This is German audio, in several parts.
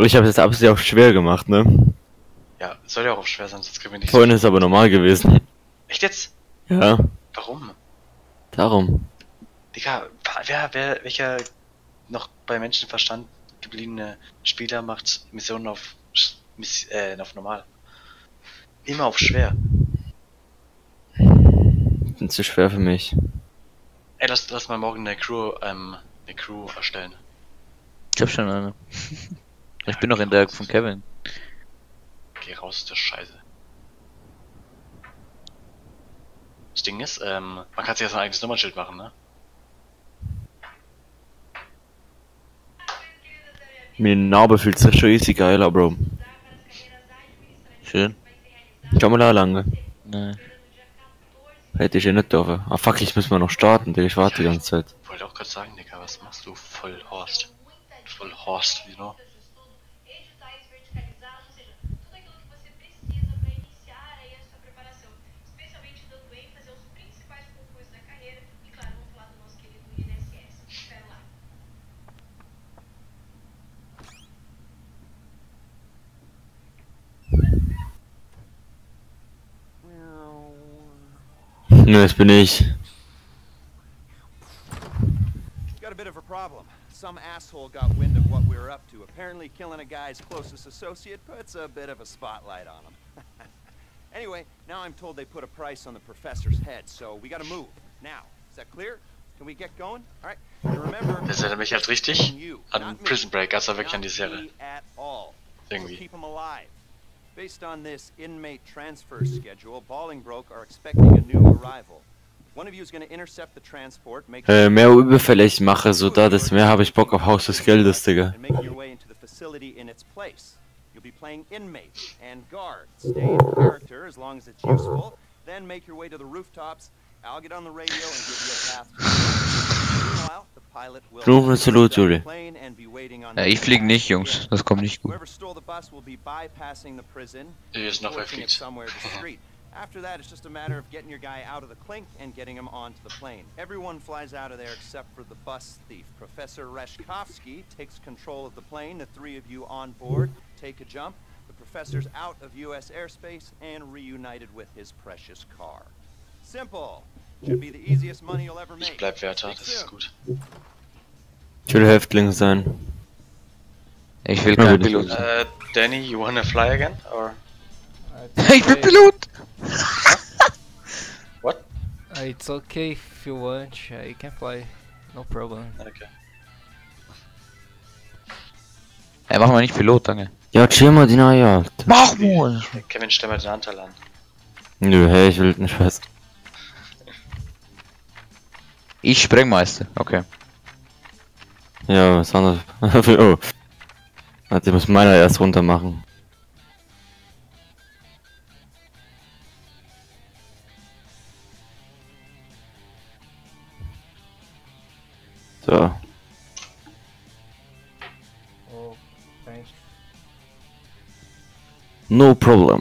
Ich habe jetzt absichtlich auch schwer gemacht, ne? Ja, soll ja auch schwer sein, sonst können wir nicht. Vorhin ist aber normal gewesen. Echt jetzt? Ja, Warum? darum. Digga, wer, wer, welcher noch bei Menschenverstand gebliebene Spieler macht Missionen auf, Miss, äh, auf normal? Immer auf schwer. Bin zu schwer für mich. Ey, lass, lass mal morgen eine Crew, ähm, eine Crew erstellen. Ich hab schon eine. Ich bin noch in der von Kevin. Geh raus, das Scheiße. Das Ding ist, ähm, man kann sich jetzt ein eigenes Nummernschild machen, ne? Meine Narbe fühlt sich schon easy geiler, Bro. Schön. Schau mal da lange. Nein. Hätte ich eh nicht dürfen. Ah fuck, ich muss mal noch starten, Digga. Ich warte die ganze Zeit. Ich wollte auch gerade sagen, Digga, was machst du? Voll Horst. Voll Horst, you know? Nö, das bin ich. Got a bit of a problem. Some asshole got wind of what we were up to. Apparently, killing a guy's closest associate puts a bit of a spotlight on him. anyway, now I'm told they put a price on the professor's head, so we gotta move. Now, is that clear? Can we get going? Alright. And remember, Das erinnert mich halt richtig an. Prison Break, als er wirklich an die Serie. all. Irgendwie. Keep him alive. Based on this inmate transfer schedule, Ballingbroke are expecting a new arrival. One of you is going to intercept the transport, make Äh, mehr Überfälle ich mache, so da, desto mehr habe ich Bock auf Haus des Geldes, Digga. and making your way into the facility in its place. You'll be playing inmate and guard. Stay in character as long as it's useful. Then make your way to the rooftops. I'll get on the radio and give you a path. Fluchen Salut, down the Juli. plane and be waiting on Ja, ich flieg nicht, Jungs. Das kommt nicht gut. Whoever stole the bus will be bypassing the prison, Hier ist noch wer forcing fliegt. After that, it's just a matter of getting your guy out of the clink and getting him onto the plane. Everyone flies out of there except for the bus thief. Professor Reshkovsky takes control of the plane. The three of you on board take a jump. The professor's out of U.S. airspace and reunited with his precious car. Simple. Should be the easiest money you'll ever Ich make. bleib Wärter, das ist gut. Ich will Häftling sein. Ich will kein. Pilot sein. Äh, Danny, you wanna fly again? Or Ich bin Pilot! what? Uh, it's okay if you want, uh, you can fly, no problem. Okay. Ey, mach mal nicht Pilot, danke. Ja, chill mal die Jagd. Mach mal! Kevin, stell mal den Anteil an. Nö, hey, ich will nicht was. Ich Sprengmeister, okay. Ja, was anderes. oh. Warte, ich muss meiner erst runter machen. So. Oh, thanks. No problem.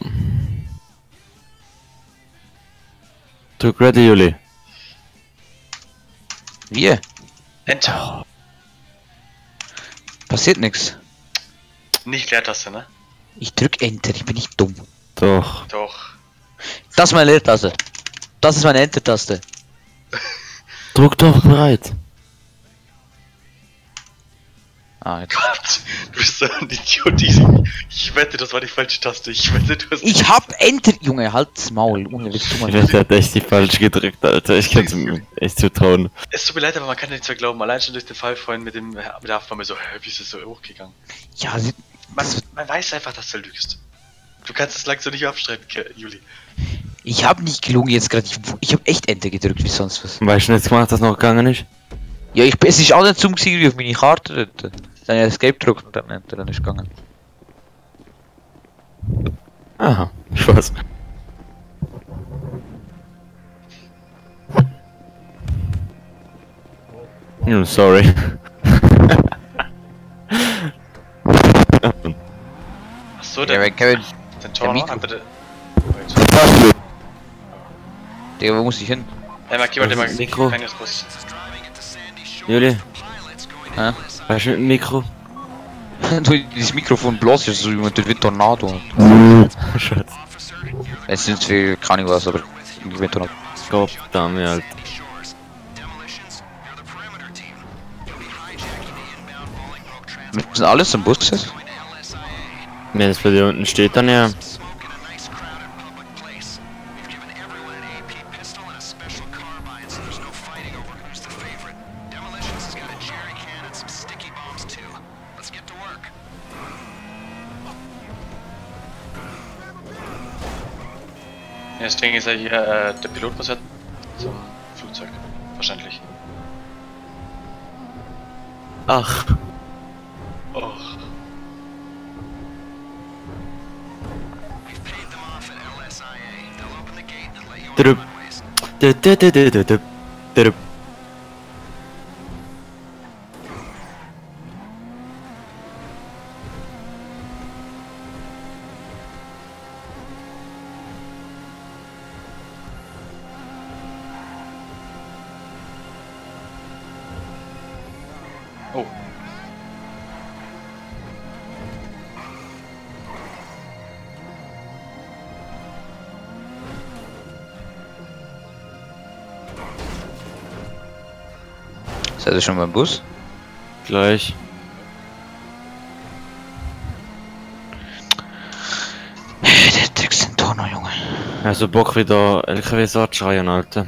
Drück ready, Wir? Enter. Passiert nix. Nicht Leertaste, ne? Ich drück Enter, ich bin nicht dumm. Doch. Doch. Das ist meine Leertaste. Das ist meine Enter-Taste. Druck doch bereit. Ah, jetzt. Gott, du bist so ein Idiot. Ich, ich wette, das war die falsche Taste. Ich wette, du hast. Ich hab Enter, Junge, halt's Maul. Ohne Witz, tu mal. Ich werde echt die falsch gedrückt, Alter. Ich kann's mir echt zutrauen. Es tut mir leid, aber man kann nichts mehr glauben. Allein schon durch den Fall vorhin mit dem. Mit der Haft war mir so, wie ist es so hochgegangen? Ja, sie, Man, man weiß einfach, dass du lügst. Du kannst es langsam nicht abstreiten, Juli. ich hab nicht gelogen jetzt gerade. Ich, ich hab echt Enter gedrückt, wie sonst was. Weißt du jetzt gemacht, das noch gegangen ist? Ja, ich, es ist auch nicht zum wie auf meine Karte dort. Dann Escape gedrückt und dann dann ist gegangen. Aha, Spaß. Hm, sorry. Achso, Ja, der, weil Kevin, den Tor Mikro. noch, bitte. Digga, wo muss ich hin? Hey, Mark, gib mal den Mikro. Juli, Hä? weißt du mit dem Mikro? du das Mikrofon blasst, ist so wie mit dem Tornado. Scheiße. Es sind viel, keine Ahnung was, aber irgendwie ein Tornado. Gott, damn, halt. Sind alles im Bus gesessen? Wenn es bei dir unten steht, dann ja. Das Ding ist ja hier, äh, der Pilot muss ja zum Flugzeug. Verständlich. Ach, Och. drüb. Drüb, drüb, drüb, drüb, Seid ihr schon beim Bus? Gleich. Der Text sind da noch, Junge. Also Bock wieder LKWs anzuschreien, Alter.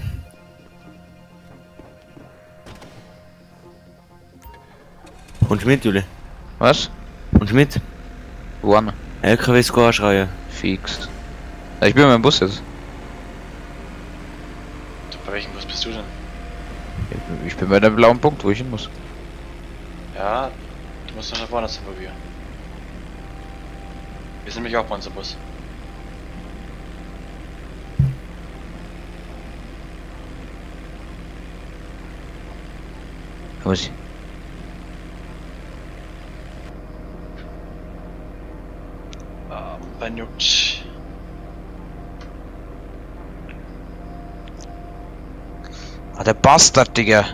Und mit, Juli. Was? Und mit. Wo an? LKWs anschreien. Fix. Ja, ich bin beim Bus jetzt. Bei welchem Bus bist du denn? Ich bin bei dem blauen Punkt, wo ich hin muss. Ja, du musst noch nach woanders hin probieren. Wir sind nämlich auch bei unserem Bus. Wo muss ich? Ah, Banut. Ah, der Bastard, Digga.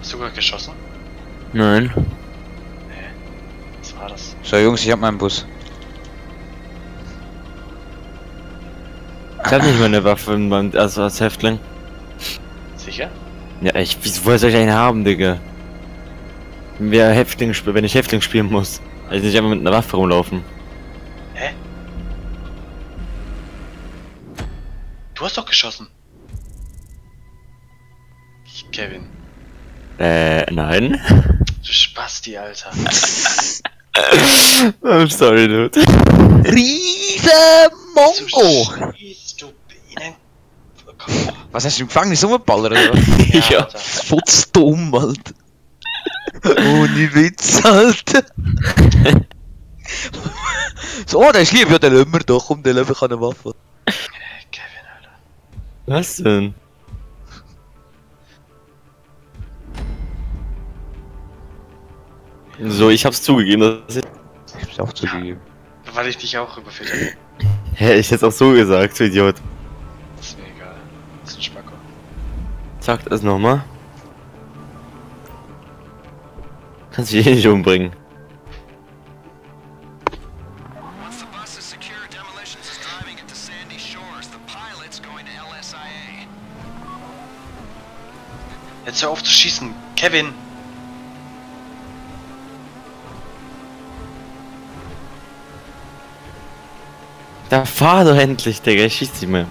Hast du gerade geschossen? Nein. Nee. Was war das? So, Jungs, ich hab meinen Bus. Ich hab nicht mal eine Waffe in meinem, also als Häftling. Sicher? Ja, ich, wieso woher soll ich eine haben, Digga? Wenn wir Häftling wenn ich Häftling spielen muss. Also nicht einfach mit einer Waffe rumlaufen. Hä? Du hast doch geschossen. Kevin. Äh, nein. Du Spasti, Alter. I'm sorry, dude. Riesen Du Mongo! schießt, du Bienen. Komm. Was hast du im Gefängnis rumgeballert oder was? Ja. Alter. Futzdumm, Alter. Ohne Witz, Alter. so, oh, der ist lieb, ja, den lassen wir doch, komm, den lassen wir eine Waffe. Kevin, Alter. Was denn? So, ich hab's zugegeben, dass ich... Ich hab's auch zugegeben. Weil ich dich auch überführt habe. Hä, ich hätt's auch so gesagt, du Idiot. Sandy Shores. The pilot's going to LSIA. Jetzt hör auf zu schießen. Kevin! Da fahr doch endlich, Digga, ich schieß dich mehr.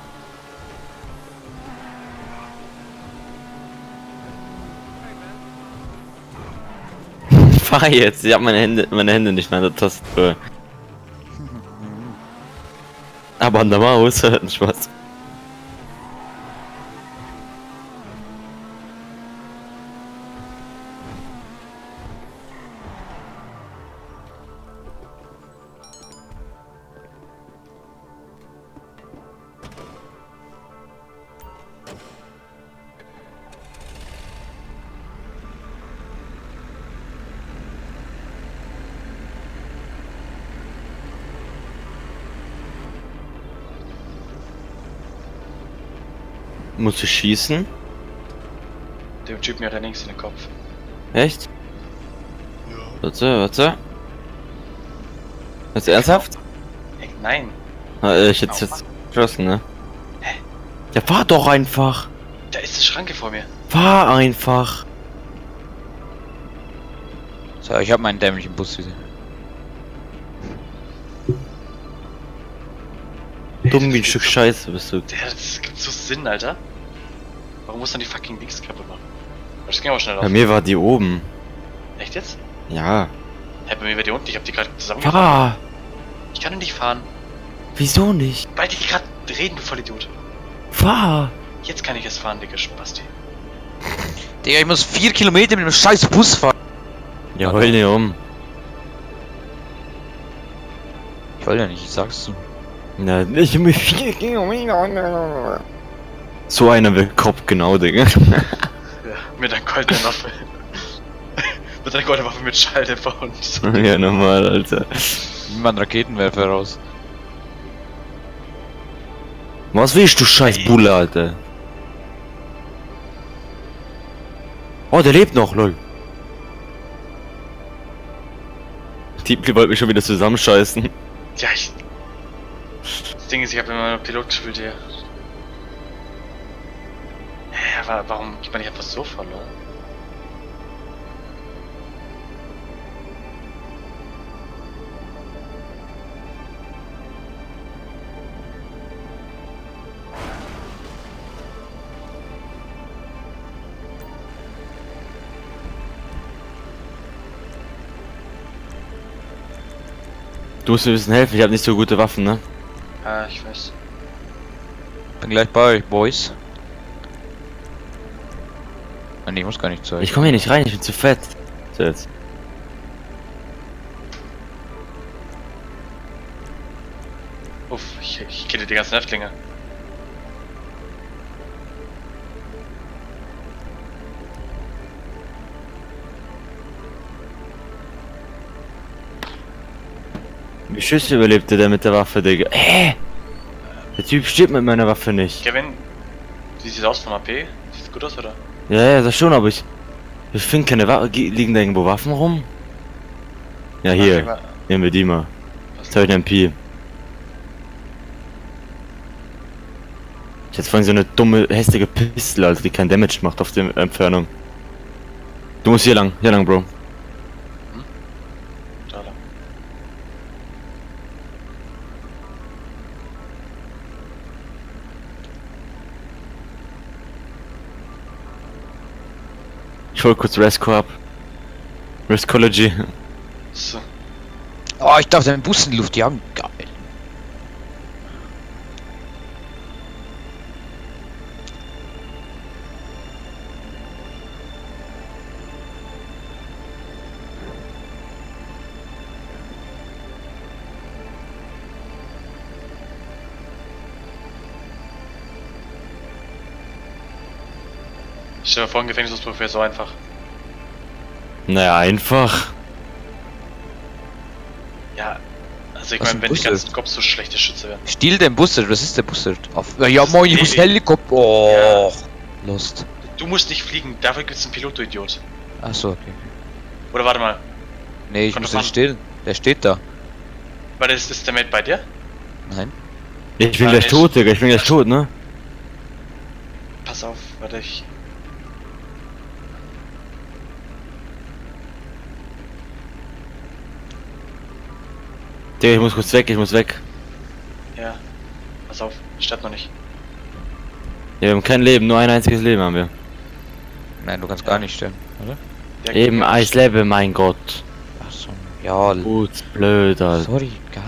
Fahr jetzt, ich hab meine Hände, meine Hände nicht mehr an der Tastatur. Aber an der Maus, Spaß. Muss ich schießen? Dem Typen ja da links in den Kopf. Echt? Warte, warte. Ist ernsthaft? Ey, nein. Ah, ich jetzt jetzt geschossen, ne? Hä? Ja, fahr doch einfach. Da ist die Schranke vor mir. Fahr einfach. So, ich hab meinen dämlichen Bus wieder. Dumm wie ein Stück Scheiße bist du. Der, das gibt so Sinn, Alter. Warum muss dann die fucking Dings kaputt machen? Das ging aber schnell Bei auf. mir war die oben. Echt jetzt? Ja. Hä, bei mir war die unten. Ich hab die gerade zusammengefahren. Fahr. Ich kann nicht fahren. Wieso nicht? Weil die gerade reden, du Vollidiot. Fahr. Jetzt kann ich es fahren, Digga, Spasti. Digga, ich muss vier Kilometer mit dem scheiß Bus fahren. Ja, heul nicht um. Ich wollte ja nicht, ich sag's du. So einer will Kopf, genau, Digga. Ja, mit einer goldenen Waffe. mit einer goldenen Waffe mit Schalldämpfer und so. ja, normal, Alter. Nimm mal einen Raketenwerfer raus. Was willst du, scheiß Bulle, Alter? Oh, der lebt noch, lol. Die wollte mich schon wieder zusammenscheißen. Ja, ich. Das Ding ist, ich habe immer Pilot gespielt hier. Aber warum geht man nicht einfach so verloren? Du musst mir ein bisschen helfen, ich habe nicht so gute Waffen, ne? Ah, ich weiß. Bin gleich bei euch, Boys. Ah, nee, ich muss gar nicht zu euch. Ich komme hier nicht rein, ich bin zu fett. So jetzt. Uff, ich, ich kenne die ganzen Häftlinge. Wie Schüsse überlebte der mit der Waffe, Digga? Hä? Der Typ stirbt mit meiner Waffe nicht. Kevin, wie sieht's aus vom AP? Sieht's gut aus, oder? Ja, ja, das schon, aber ich. Ich finde keine Waffen. Liegen da irgendwo Waffen rum? Ja, Mach hier. mal- Nehmen wir die mal. Jetzt habe ich einen MP. Ich hatte vorhin so eine dumme, hässliche Pistole, also die kein Damage macht auf der Entfernung. Du musst hier lang, hier lang, Bro. Da lang. Ich hol kurz Resco ab. Rescology. So. Oh, ich darf den Bus in die Luft jagen. Geil. Stell mir vor, ein Gefängnisausbruch wäre so einfach. Naja, einfach. Ja, also ich meine, ein wenn die Busse? ganzen Cops so schlechte Schütze wären. Stiel den Bussard, was ist der Bussard? Auf, ja, ja ist moin, ich muss Heli. Helikopter. Oh, Lost. Du musst nicht fliegen, dafür gibt's einen Pilot, du Idiot. Achso, okay. Oder warte mal, Nee, ich Kommt muss an. stehen. Der steht da. war das ist der Mate bei dir? Nein. Ich bin Ja, gleich ich- tot, Digga, ich bin gleich tot, ne? Pass auf, warte ich. Digga, ich muss kurz weg, ich muss weg. Ja. Pass auf, sterbt noch nicht. Ja, wir haben kein Leben, nur ein einziges Leben haben wir. Nein, du kannst gar nicht stehen, oder? Der Eben, geht ich lebe, mein Gott. Achso. Ja, Gut, blöd, Alter. sorry, gar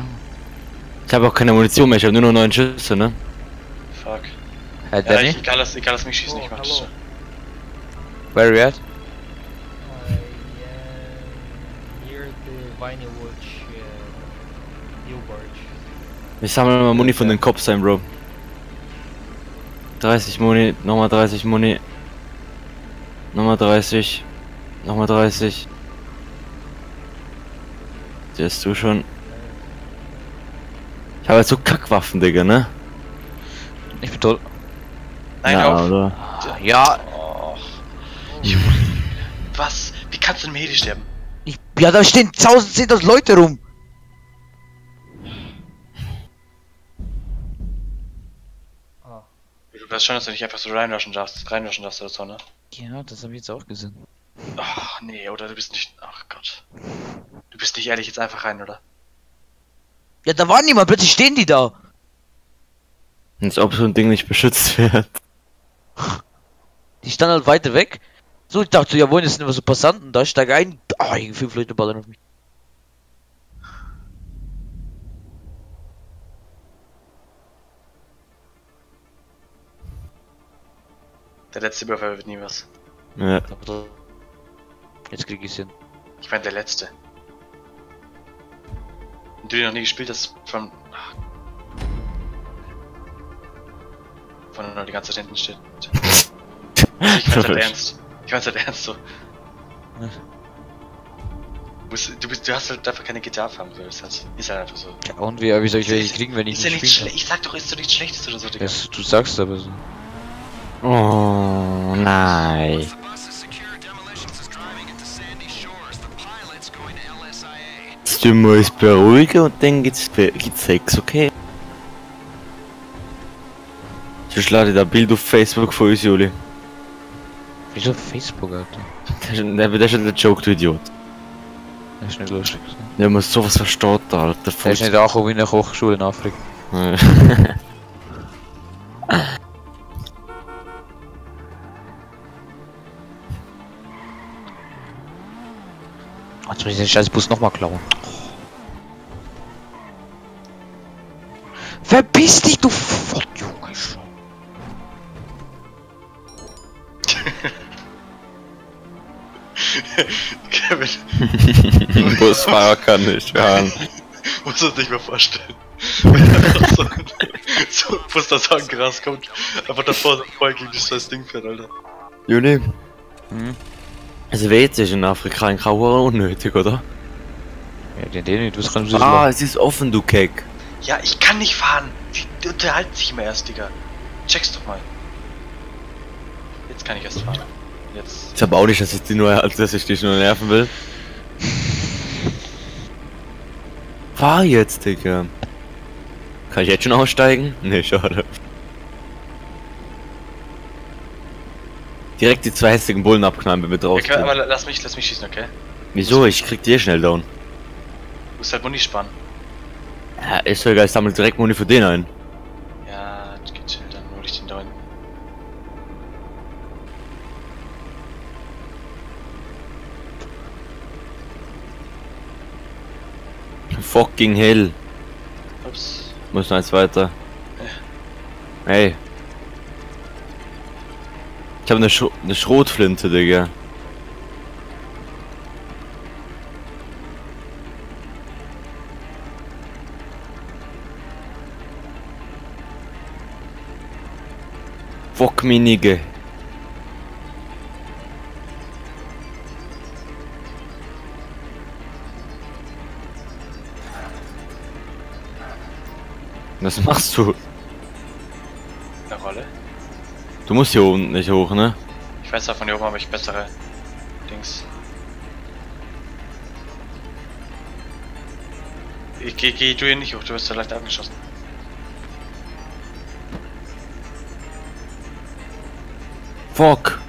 Ich habe auch keine Munition mehr, ich habe nur noch neun Schüsse, ne? Fuck. Hey, Ja, Danny, ich, egal, lass, egal, lass mich schießen, ich mach das schon. where you at? Ich sammle mal Muni von den Cops ein, Bro. 30 Muni, nochmal 30 Muni. Nochmal 30. Nochmal 30. Der ist du schon. Ich habe halt so Kackwaffen, Digga, ne? Ich bin tot. Nein, hör auf. oder? Ja. Junge. Was? Wie kannst du im Heli sterben? ich, ja, da stehen 1000, 10.000 Leute rum. Du weißt schon, dass du nicht einfach so reinrushen darfst, reinrushen darfst oder so, ne? Ja, das habe ich jetzt auch gesehen. Ach, nee, oder du bist nicht. Ach Gott. Du bist nicht ehrlich jetzt einfach rein, oder? Ja, da war niemand, plötzlich stehen die da. Als ob so ein Ding nicht beschützt wird. Die standen halt weiter weg. So, ich dachte, so, jawohl, das sind immer so Passanten, da steig ein. Ah, oh, fünf Leute ballern auf mich. Der letzte Überfall wird nie was. Ja. Jetzt krieg ich's hin. Ich meine, der letzte. Und du den noch nie gespielt hast, von. ach. Von nur die ganze Zeit hinten steht. Ich mein's halt ernst. Ich mein's halt ernst so. Ja. Du, bist, du, bist, du hast halt einfach keine Gitarre-Farben, so. Das halt, ist halt einfach so. Ja, und wie, wie soll ich welche kriegen, wenn ich ist ja nicht nichts spielen schle- Ich sag doch, ist doch nichts Schlechtes oder so? Digga. Das, du sagst aber so. Oh, nein. Jetzt tun wir uns beruhigen und dann gibt's, gibt's Sex, okay? Sonst lade ich da Bild auf Facebook von uns, Juli. Wieso Facebook, Alter? Das ist, das ist der Joke, du Idiot. Das ist nicht lustig. Ja, man sowas versteht, Alter. Das ist nicht auch wie eine Hochschule in Afrika. Jetzt muss ich den scheiß Bus nochmal klauen. Verpiss dich, du Volljunge! Kevin, Busfahrer kann nicht hören. muss das nicht mehr vorstellen. So, so muss das sagen, Gras kommt, einfach davor so voll gegen das scheiß Ding fährt, Alter. Juli? Hm? Also WC ist in Afrika ein Grauer unnötig, oder? Ja, den, den nicht, was kannst du Ah, ah. es ist offen, du Keck. Ja, ich kann nicht fahren. Die unterhalten sich immer erst, Digga. Check's doch mal. Jetzt kann ich erst fahren. Jetzt. Ich hab auch nicht, dass ich, die nur, dass ich dich nur nerven will. Fahr jetzt, Digga. Kann ich jetzt schon aussteigen? Nee, schade. Direkt die zwei hässlichen Bullen abknallen, wenn wir Ja, draußen sind. lass mich, lass mich schießen, okay? Wieso? Ich krieg dir schnell down. Du musst halt Muni sparen. Ja, ist doch egal, ich sammle direkt Muni für den ein. Ja, geht dann hol ich den da hinten. Fucking hell. Ups. Muss noch eins weiter. Hey. Ich habe eine, Sch eine Schrotflinte, Digga. Fuck me, Nigga. Was machst du? Eine Rolle. Du musst hier oben nicht hoch, ne? Ich weiß ja, von hier oben habe ich bessere Dings. Ich geh, geh du hier nicht hoch, du wirst ja leicht angeschossen. Fuck.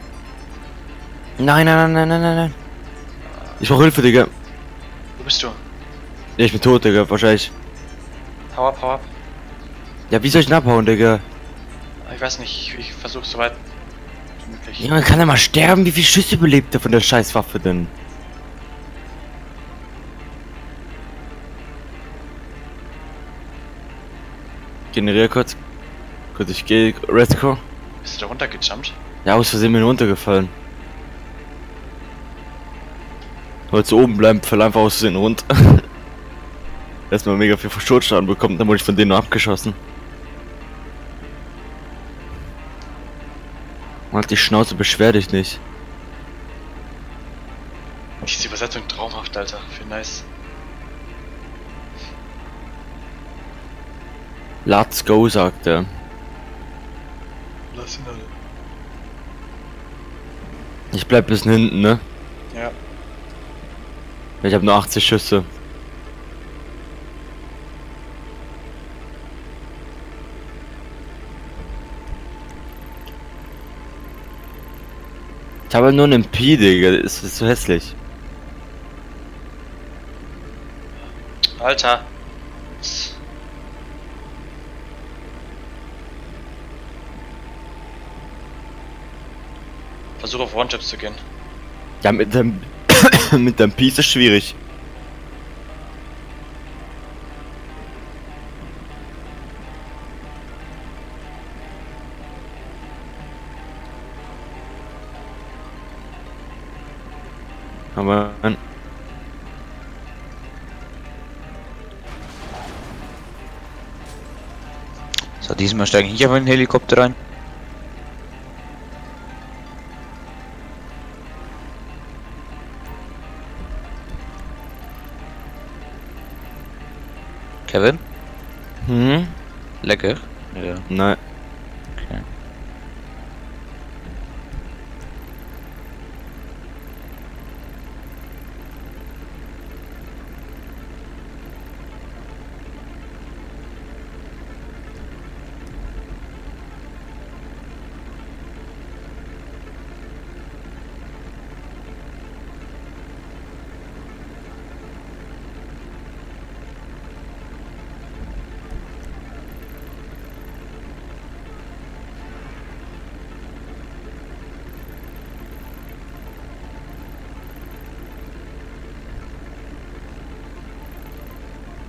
Nein, nein, nein, nein, nein, nein, nein. Ich brauch Hilfe, Digga. Wo bist du? Ja, ich bin tot, Digga, wahrscheinlich. Hau ab, hau ab. Ja, wie soll ich denn abhauen, Digga? Ich weiß nicht, ich, ich versuche so weit wie möglich. Junge, kann er mal sterben? Wie viele Schüsse überlebt er von der Scheißwaffe denn? Generier kurz. Gut, ich gehe. Redcore. Bist du da runtergejumpt? Ja, aus Versehen bin ich runtergefallen. Wollte oben bleiben, fall einfach aus Versehen runter. Erstmal mega viel Verschurzschaden bekommen, dann wurde ich von denen nur abgeschossen. Halt die Schnauze, beschwer dich nicht. die Übersetzung traumhaft, Alter. Viel nice. Let's go, sagt er. Lass ihn alle. Ich bleib bis hinten, ne? Ja. Ich habe nur 80 Schüsse. Habe nur einen Pi, Digga. Das ist so hässlich. Alter. Versuch auf One-Chips zu gehen. Ja, mit dem mit dem Pi ist es schwierig. Aber So, diesmal steige ich aber in den Helikopter rein. Kevin? hm? Lecker? Ja. Nein.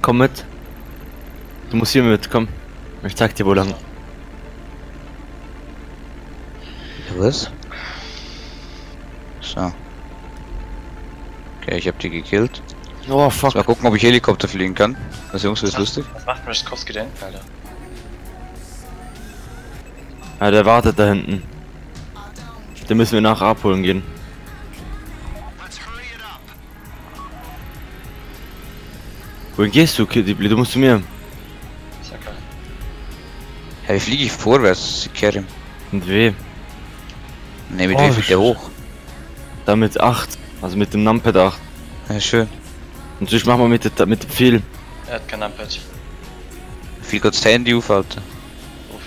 Komm mit. Du musst hier mit, komm. Ich zeig dir wo lang. Was? So. Okay, ich hab die gekillt. Oh fuck. Mal gucken, ob ich Helikopter fliegen kann. Das Jungs, das ist lustig. Was macht Raskowski denn, Alter? Ja, der wartet da hinten. Den müssen wir nachher abholen gehen. Wohin gehst du, Kitty? Du musst zu mir. Ist ja geil. Ja, wie fliege ich vorwärts, Kerim? Mit weh. Ne, mit Oh, wie fliegt der hoch? Damit 8. Also mit dem Numpad 8. Ja, schön. Natürlich machen wir mit, der, mit dem Pfeil. Er hat kein Numpad. Viel kurz das Handy auf, Alter. Uff.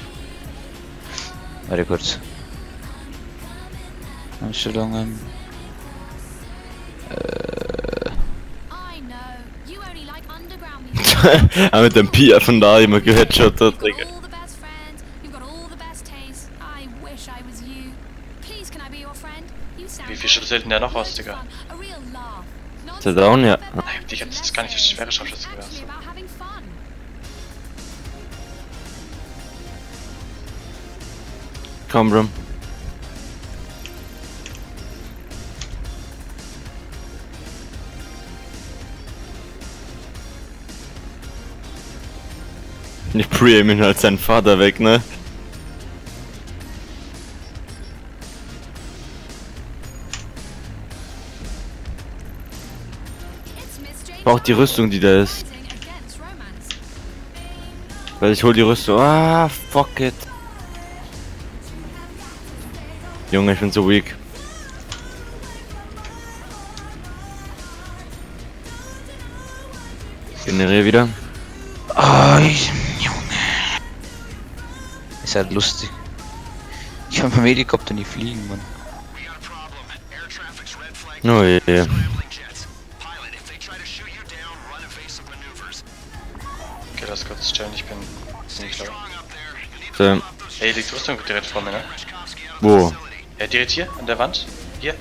Warte kurz. Einstellungen. Auch mit dem Pia von da immer gehört schon da, Digga. Wie viel Schüsse hält denn der noch aus, Digga? Der Down, ja. Ich hab jetzt gar nicht das schwere Scharfschütze gewesen. Komm, Brum. Nicht pre-aimen halt seinen Vater weg, ne? It's Miss Jane brauch die Rüstung, die da ist. Weil ich hol die Rüstung. Ah, fuck it. Junge, ich bin so weak. Generiere wieder. Ah, ich. Ist halt lustig. Ich kann beim Helikopter nicht fliegen, Mann. Oh je. je. Okay, lass kurz chillen, ich bin ziemlich low. So, Ey, liegt Rüstung direkt vor mir, ne? wo? Ja, direkt hier, an der Wand. Hier.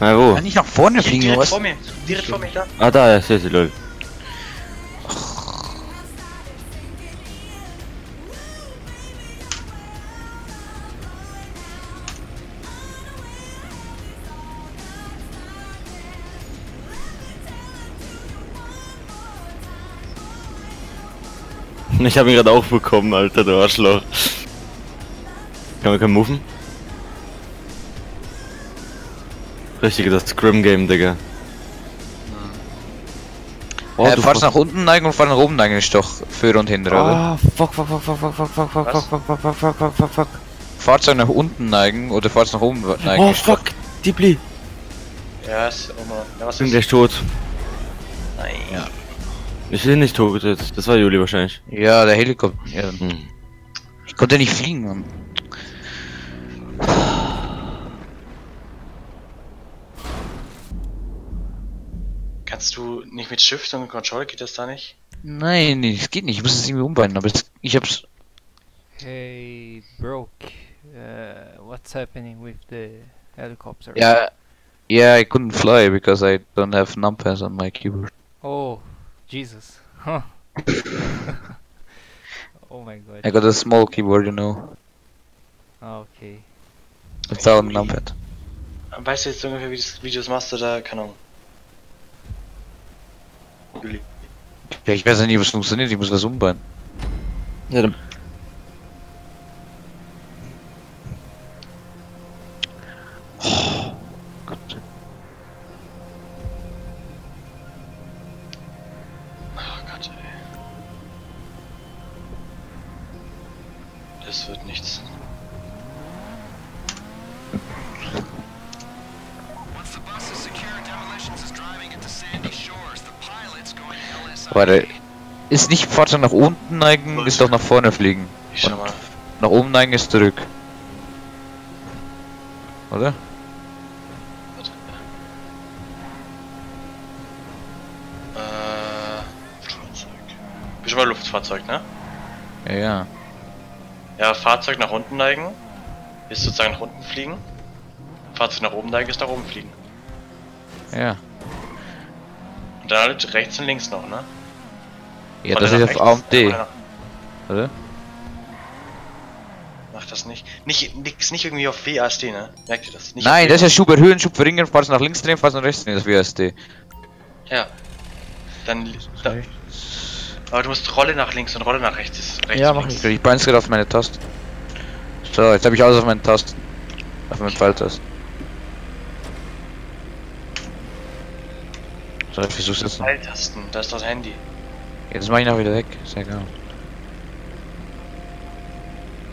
Na, wo? Kann ich nach vorne fliegen, direkt was? vor mir. Direkt vor mir, da. Ah, da, ja, sehe sie, lol. Ich habe ihn gerade auch bekommen, Alter, du Arschloch. Kann man kein Moven? Richtig, das Scrim Game, Digga. Oh, äh, du fahrst nach unten neigen und fahr nach oben neigen ist doch für und hinter, oder? Ah, fuck, fuck, fuck, fuck, fuck, fuck, fuck, fuck, fuck, fuck, fuck, fuck, fuck, fuck, fuck. Fahrzeug nach unten neigen oder Fahrzeug nach oben neigen. Oh fuck, Diebli. Ja, ist immer. Ja, was Ich bin ist? gleich tot. Nein. Ja. Ich bin nicht tot, das war Juli wahrscheinlich. Ja, der Helikopter. Ja, Hm. ich konnte nicht fliegen, Mann. Kannst du nicht mit Shift und Control, geht das da nicht? Nein, nee, es geht nicht. Ich muss es irgendwie umbeinen, aber ich hab's. Hey, broke. Uh, what's happening with the helicopter? Yeah, yeah, I couldn't fly because I don't have numpads on my keyboard. Oh, Jesus. Huh. oh my god. I got a small keyboard, you know, Okay. without a numpad. Weißt du jetzt ungefähr, wie, das, das machst oder keine Ahnung? Ja, ich weiß ja nie, was funktioniert. Ich muss was umbeinen. Ja, dann Fahrzeug nach unten neigen, ist doch nach vorne fliegen. Ich schau mal. Nach oben neigen ist zurück. Oder? Äh. Fahrzeug. Bist mal Luftfahrzeug, ne? Ja, ja. Ja, Fahrzeug nach unten neigen. Ist sozusagen nach unten fliegen. Fahrzeug nach oben neigen ist nach oben fliegen. Ja. Und dann halt rechts und links noch, ne? Ja, das ist auf A und D, oder? Mach das nicht. Nicht, nix, nicht irgendwie auf WASD, ne? Merkt ihr das? Nicht Nein, das ist ja Schub erhöhen, Schub verringern, Fahrzeug nach links drehen, Fahrzeug nach rechts drehen, das WSD. Ja. Dann. Da, aber du musst Rolle nach links und Rolle nach rechts. Ist rechts Ja, mach links. ich. Ich beiß gerade auf meine Tasten. So, jetzt habe ich alles auf meinen Tasten. Auf meinen Pfeiltasten. So, ich versuch's jetzt. Pfeiltasten, da ist das Handy. Jetzt mach ich noch wieder weg. Ist ja egal.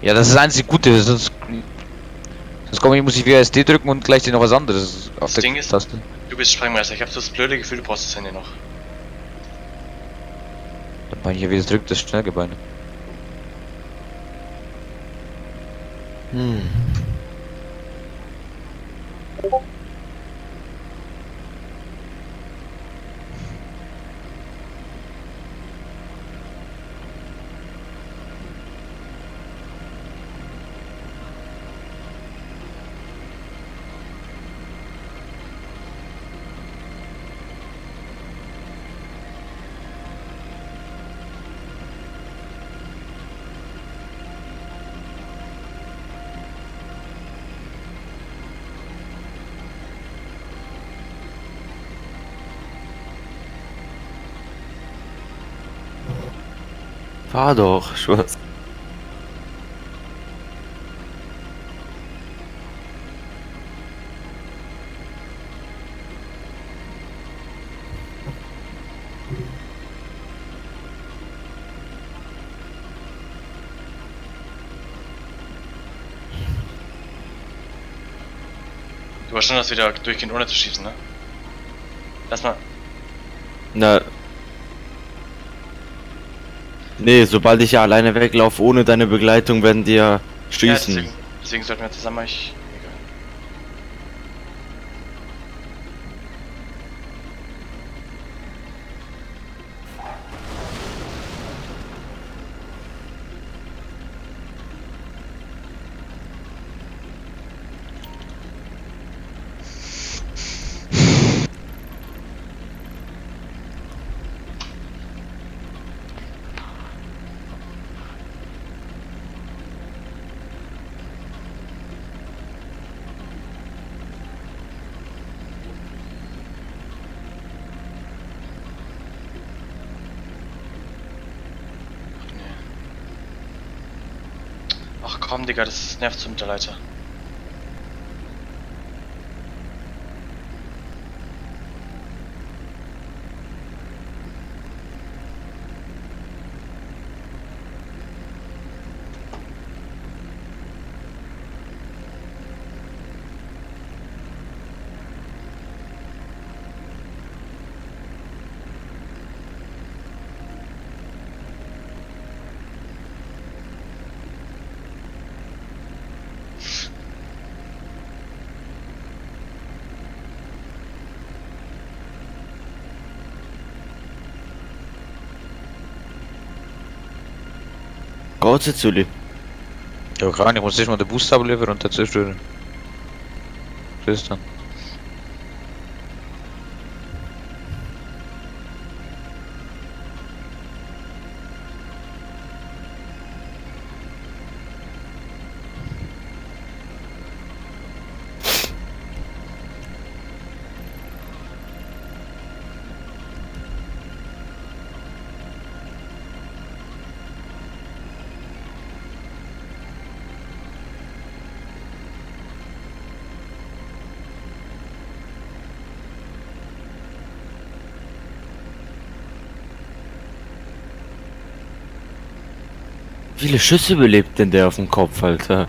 Ja, das ist das einzig Gute. Sonst, sonst komme ich, muss ich WSD drücken und gleich noch was anderes auf Das der Ding ist- Taste. Du bist Sprengmeister, ich hab so das blöde Gefühl, du brauchst das Handy noch. Dann mach ich ja wieder zurück das Schnellgebeine. Hm. Fahr doch, Schwarz. Du hast schon das wieder durchgehend ohne zu schießen, ne? Lass mal. Na. Nee, sobald ich ja alleine weglaufe ohne deine Begleitung, werden die ja Ja, schießen. deswegen, deswegen sollten wir zusammen ich. Egal. Ach komm, Digga, das nervt so mit jetzt, Uli? Ja, Ahnung, ich muss erst mal den Boost abliefern und dann zerstören. Tschüss dann. Viele Schüsse überlebt denn der auf dem Kopf, Alter?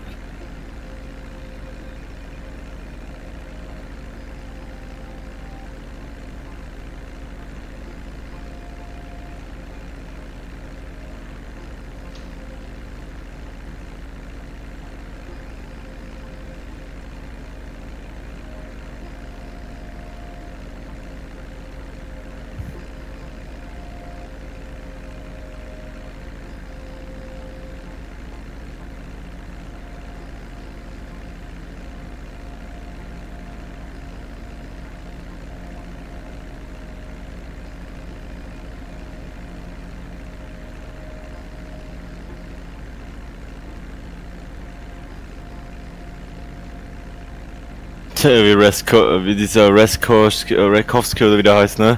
Tja, wie Resko, wie dieser Reskowski, äh, Rekowski oder wie der heißt, ne?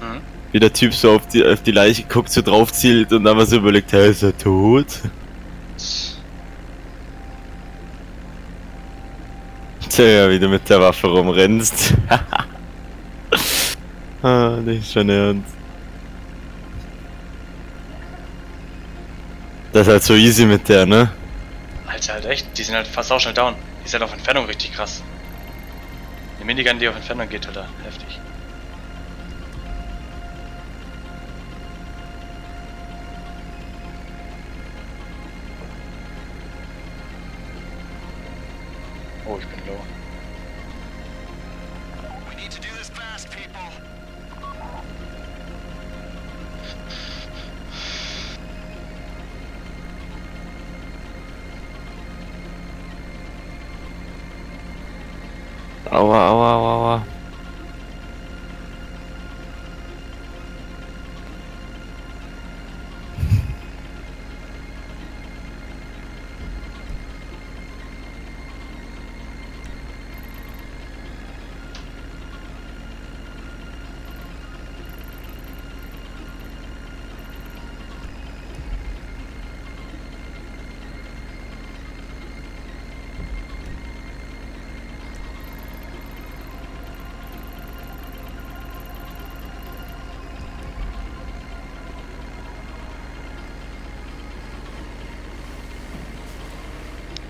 Mhm. Wie der Typ so auf die, auf die Leiche guckt, so drauf zielt und dann mal so überlegt, hä, ist er tot? Tja, wie du mit der Waffe rumrennst. ah, nicht schon ernst. Das ist halt so easy mit der, ne? Alter, halt echt, die sind halt fast auch schnell down. Die ist halt auf Entfernung richtig krass. Eine Minigun, die auf Entfernung geht, oder? Heftig. Awa, awa!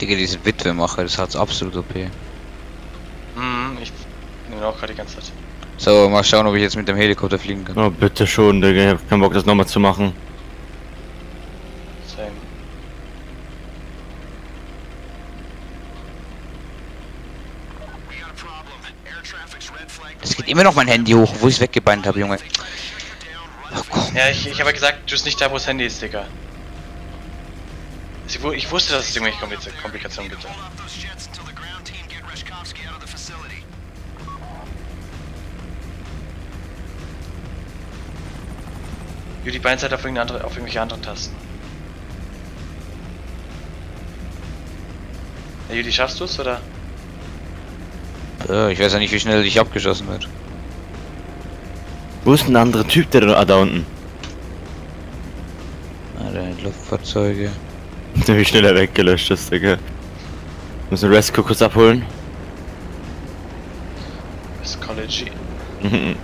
Digga, diese Witwemacher, das hat's absolut OP. Hm, ich nehme auch gerade die ganze Zeit. So, mal schauen, ob ich jetzt mit dem Helikopter fliegen kann. Oh, bitte schon, Digga. Ich hab keinen Bock, das nochmal zu machen. Same. We got a problem. Air traffic's red flag. Es geht immer noch mein Handy hoch, wo ich es weggebeint habe, Junge. Oh, komm. Ja, ich, ich habe ja gesagt, du bist nicht da, wo das Handy ist, Digga. Ich, wu- ich wusste, dass es irgendwelche Komplika- Komplikationen gibt. Judy Beins halt auf, andere, auf irgendwelche anderen Tasten. Ja, Judy, schaffst du es oder? Ja, ich weiß ja nicht, wie schnell ich abgeschossen wird. Wo ist denn der andere Typ, der da, da unten? Ah, die Luftfahrzeuge. Wie schnell er weggelöscht ist, Digga. Müssen Resco kurz abholen. Psychology. Mhm.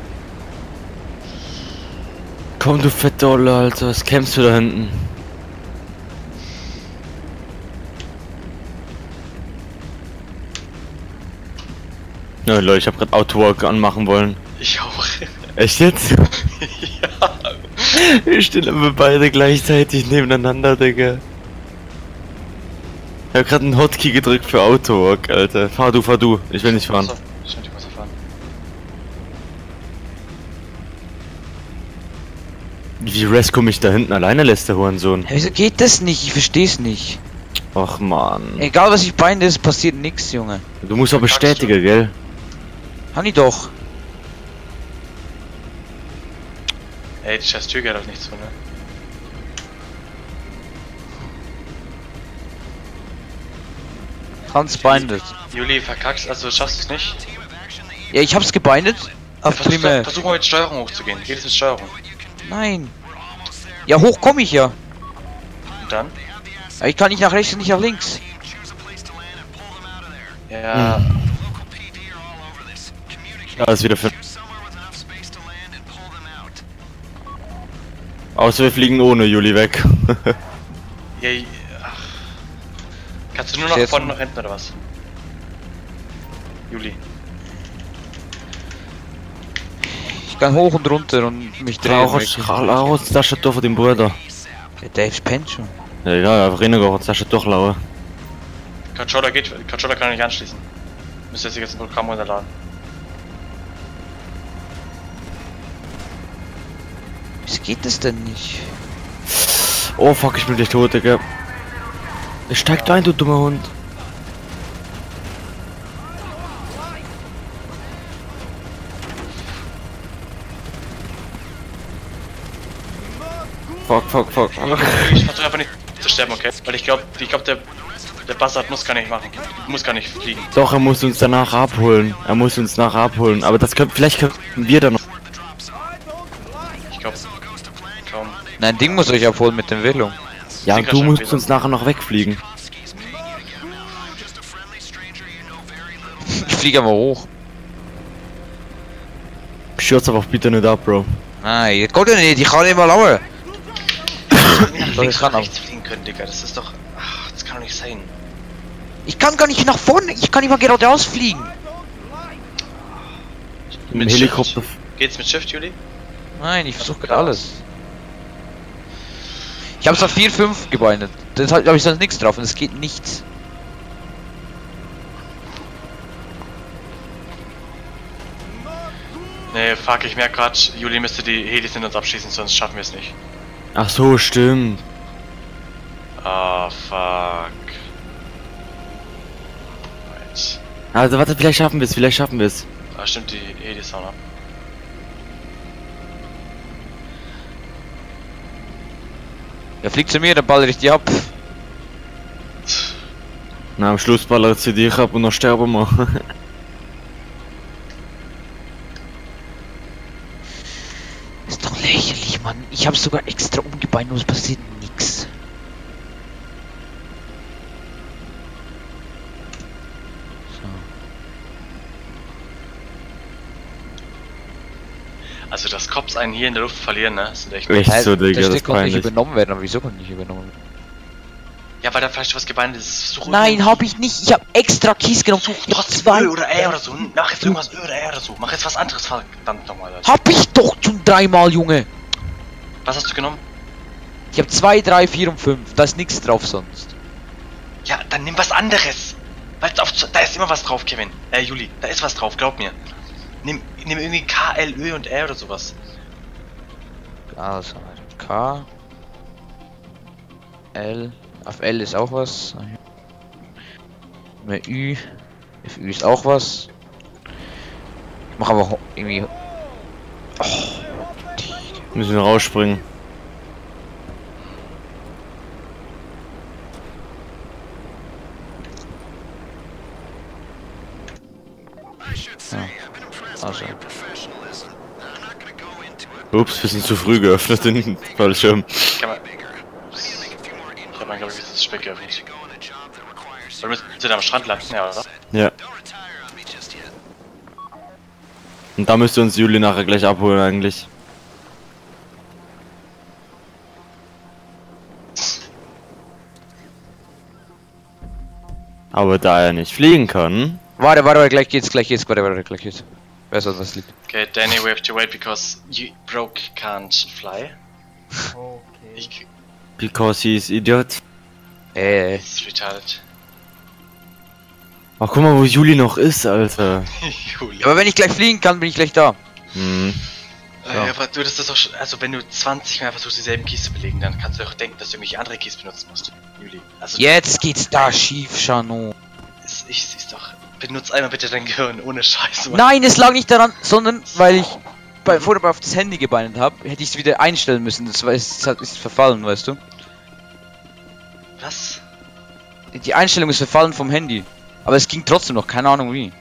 Komm, du fette Olle, Alter. Was kämpfst du da hinten? Ja, Leute, ich hab grad Autowalk anmachen wollen. Ich auch. Echt jetzt? ja. Wir stehen aber beide gleichzeitig nebeneinander, Digga. Ich hab grad einen Hotkey gedrückt für Autowalk, Alter. Fahr du, fahr du. Ich will nicht fahren. Achso, stimmt, ich muss noch fahren. Wie Resco mich da hinten alleine lässt, der Hurensohn. Hä, Wieso geht das nicht? Ich versteh's nicht. Ach man. Egal was ich beinde, es passiert nichts, Junge. Du musst auch bestätigen, gell? Haben die doch. Ey, die scheiß Tür geht doch nicht zu, ne? Hans beindet. Juli, verkackst, also schaffst du es nicht? Ja, ich hab's gebeindet. Auf Versuch, Prime. versuch mal mit Steuerung hochzugehen. Geht es mit Steuerung? Nein. Ja, hoch komme ich ja. Und dann? Aber Ich kann nicht nach rechts und nicht nach links. Ja, Ja, ist wieder für. Außer wir fliegen ohne Juli weg. ja, ja. Kannst du nur Ist noch jetzt vorne nach hinten oder was? Juli. Ich kann hoch und runter und mich drehen. Raus, raus, Tasche durch von dem Bruder. Der Dave pennt schon. Ja, egal, einfach rein, auch Tasche durchlauen. Controller geht, Controller kann nicht anschließen. Müsste sich jetzt ein Programm runterladen. Wieso geht das denn nicht? Oh fuck, ich bin gleich tot, Digga. Es steigt ein, du dummer Hund. Fuck, fuck, fuck. Ich versuche einfach nicht zu sterben, okay? Weil ich glaube, ich glaube, der, der Bastard muss gar nicht machen. Muss gar nicht fliegen. Doch, er muss uns danach abholen. Er muss uns nachher abholen. Aber das können, vielleicht können wir dann noch. Ich glaube, kaum. Nein, Ding muss euch abholen mit dem Velo. Ja, Sicher du musst uns nachher noch wegfliegen. Ich fliege aber hoch. Aber auch bitte nicht ab, Bro. Nein, das geht ja nicht. Ich kann nicht mal links ich kann und rechts fliegen können, Digga. Das ist doch. Ach, das kann doch nicht sein. Ich kann gar nicht nach vorne. Ich kann nicht mal geradeaus fliegen. Im Mit Helikopter. Geht's mit Shift, Juli? Nein, ich versuche gerade alles. Ich hab's auf 4, 5 gebeindet. Das habe ich sonst nichts drauf und es geht nichts. Nee, fuck, ich merk grad, Juli müsste die Helis in uns abschießen, sonst schaffen wir es nicht. Ach so, stimmt. Ah, fuck. Right. Also warte, vielleicht schaffen wir es, vielleicht schaffen wir es. Ah, stimmt, die Helis auch noch. Ja, fliegt zu mir, dann baller ich die ab. Na, am Schluss ballert sie dich ab und dann sterben wir. Ist doch lächerlich, Mann. Ich habe sogar extra umgebeint und es passiert nix. Also, dass Cops einen hier in der Luft verlieren, ne? Das sind echt. Echt so, Digga, das das konnte nicht übernommen werden, aber wieso konnte nicht übernommen werden? Ja, weil da vielleicht was gebeindet ist. Such Nein, hab ich nicht. Ich habe extra Kies genommen. Such hab trotzdem zwei. Ö oder R oder so. Mach jetzt irgendwas Ö oder R oder so. Mach jetzt was anderes, verdammt nochmal. Alter. Hab ich doch schon dreimal, Junge. Was hast du genommen? Ich habe 2, 3, 4 und 5. Da ist nichts drauf sonst. Ja, dann nimm was anderes. Weil auf, da ist immer was drauf, Kevin. Äh, Juli, da ist was drauf, glaub mir. Nimm, nimm irgendwie K, L, Ö und R oder sowas. Also, K. L. Auf L ist auch was. Mehr Ü. Auf Ü ist auch was. Ich mach aber ho- irgendwie. Müssen wir rausspringen. Also. Ups, wir sind zu früh geöffnet den Fallschirm. Kann man. Ich hab mal, glaube ich, das Speck geöffnet. Oder müssen am Strand landen, ja, oder? Ja. Und da müsste uns Juli nachher gleich abholen eigentlich. Aber da er nicht fliegen kann, Warte, warte, warte, gleich geht's, gleich geht's, warte, warte, gleich geht's. Wer soll das liegt? Okay, Danny, we have to wait because you broke can't fly. Okay. Ich, because he is idiot. Äh, ist retarded. Ach guck mal, wo Juli noch ist, Alter. Juli. aber wenn ich gleich fliegen kann, bin ich gleich da. Hm. Äh, aber du, das ist doch schon, also wenn du 20 Mal versuchst, dieselben Keys zu belegen, dann kannst du doch denken, dass du irgendwelche andere Keys benutzen musst. Juli. Also, Jetzt geht's da schief, Shano. ist- ich sieh's doch. Benutz einmal bitte dein Gehirn, ohne Scheiß. Mann. Nein, es lag nicht daran, sondern weil ich bei, vorher auf das Handy gebeinert habe, hätte ich es wieder einstellen müssen. Das war, ist, ist verfallen, weißt du? Was? Die Einstellung ist verfallen vom Handy. Aber es ging trotzdem noch, keine Ahnung wie.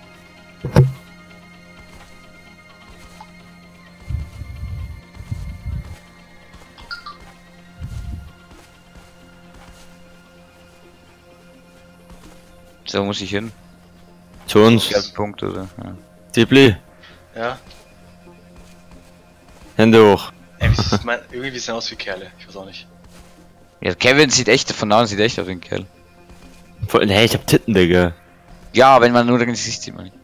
So muss ich hin. Zu uns. Gelben Punkt oder? Ja. Tipli, Ja? Hände hoch. Ey, mein, irgendwie sehen aus wie Kerle. Ich weiß auch nicht. ja, Kevin sieht echt von da an sieht echt aus wie ein Kerl. Voll, hey, ich hab Titten, Digga. Ja, wenn man nur das Gesicht sieht, man nicht.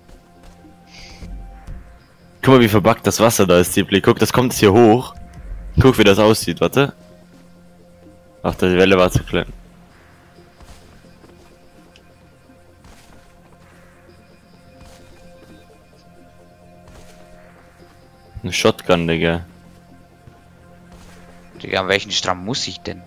Guck mal, wie verbuggt das Wasser da ist, Tipli. Guck, das kommt jetzt hier hoch. Guck, wie das aussieht, warte. Ach, die Welle war zu klein. Eine Shotgun, Digga. Digga, an welchen Strang muss ich denn?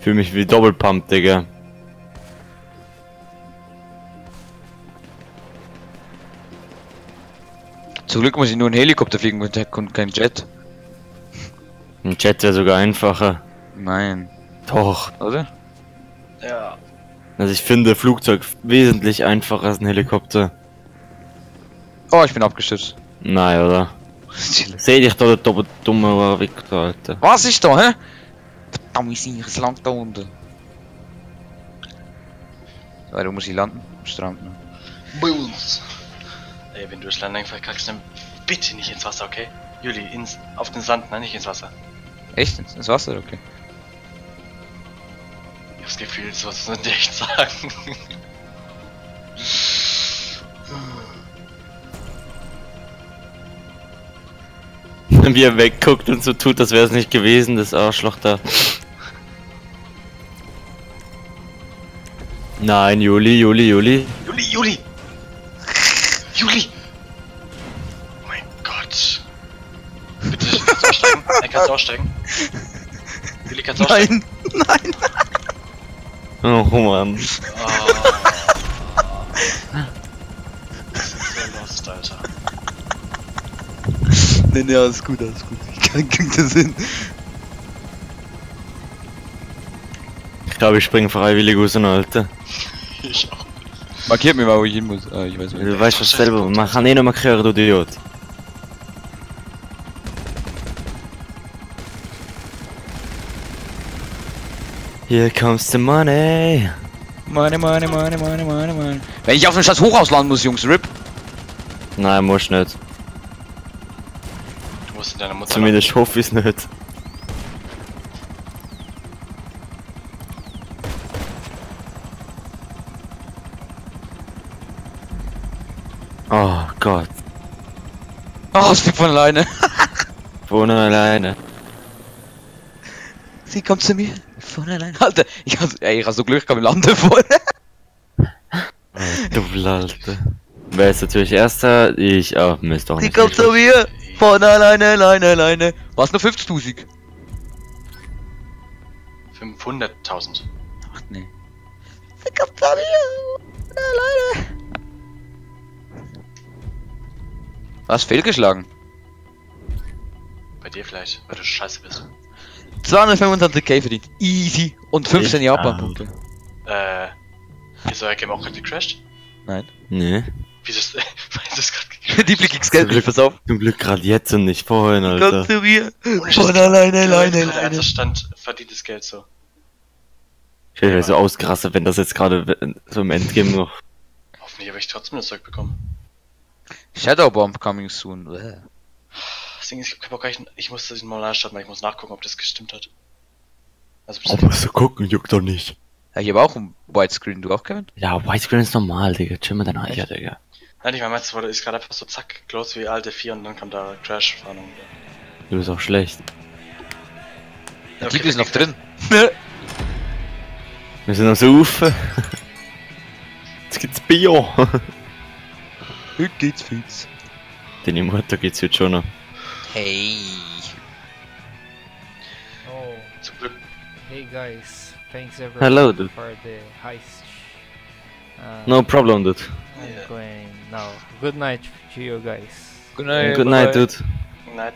Fühl mich wie Doppelpump, Digga. Zum Glück muss ich nur einen Helikopter fliegen und und kein Jet. Ein Jet wäre sogar einfacher. Nein. Doch. Oder? Ja. Also ich finde Flugzeug wesentlich einfacher als ein Helikopter. Oh, ich bin abgestürzt. Nein, oder? Seh dich da, der dumme, dumme Wichser, Alter. Was ist da, hä? Verdammt, ich es langt da unten. Warum muss ich landen? Am Strand, ne? Ey, wenn du das Landing verkackst, dann bitte nicht ins Wasser, okay? Juli, ins, auf den Sand, nein, nicht ins Wasser. Echt? Ins Wasser? Okay. Das Gefühl, sollen die echt sagen. Wie er wegguckt und so tut, das wäre es nicht gewesen, das Arschloch da. Nein, Juli, Juli, Juli. Juli, Juli! Juli! Oh mein Gott. Bitte, kannst du aussteigen? Nein, kannst du aussteigen? Juli, kannst du aussteigen? nein! Oh Mann. Oh. Das ist so lost, Alter. Nee, nee, alles gut, alles gut. Ich kann krieg das hin. Ich glaube, ich springe freiwillig aus den Alter. Ich auch. Markiert mir mal, wo ich hin muss. Ah, ich weiß nicht. Du weißt was selber, man kann eh noch markieren, du Idiot. Here comes the money. Money, money, money, money, money, money. Wenn ich auf dem Scheiß Hochhaus landen muss, Jungs, RIP. Nein, muss nicht. Du musst in deiner Mutter. Zumindest hoffe ich nicht. Oh Gott, Oh, es fliegt von alleine. wohnen alleine. Sie kommt zu mir. Von alleine. Alter, ich hab, ey, ich hab so Glück, ich kann landen voll. Du Alter. Wer ist natürlich erster? Ich, oh Mist, doch Sie nicht. kommt zu mir. Von alleine, alleine, alleine. Was nur 50.000? 500.000. Ach nee. Sie kommt zu mir. Alleine. Was? Fehlgeschlagen? Bei dir vielleicht, weil du scheiße bist. 225k verdient. Easy. Und 15 Ich- Japan-Punkte. Äh. Ist euer Game auch gerade gecrashed? Nein. Nee. Wieso ist, das gerade gecrashed? Die Blick gibt's Geld pass auf. Zum Glück gerade jetzt und nicht vorhin, Alter. zu mir. Von alleine, alleine, alleine. Als stand verdientes Geld so. Ich wäre so ausgerastet, wenn das jetzt gerade so im Endgame noch. Hoffentlich habe ich trotzdem das Zeug bekommen. Shadow Bomb coming soon. Ding ist, ich hab auch gar nicht, ich muss das mal nachstarten, weil ich muss nachgucken, ob das gestimmt hat. Also, Oh, musst du gucken, juckt doch nicht. Ja, ich habe auch ein Widescreen. Du auch, Kevin? Ja, Widescreen ist normal, Digga. Chill mit deinem Eicher, Digga. Nein, ich meine, meins wurde ist gerade einfach so zack, close wie alte 4 und dann kam da Crash-Warnung. Du bist auch schlecht. Der Typ ist noch drin. Wir sind am Saufen. Jetzt gibt's Bio. Heute geht's fix. Deine Mutter geht's heute schon noch. Hey. Oh, hey guys. Thanks everyone Hello, dude. for the heist. Uh, No problem, dude. I'm Yeah. going now. Good night to you guys. Good night. Good night, bye-bye. dude. Nein,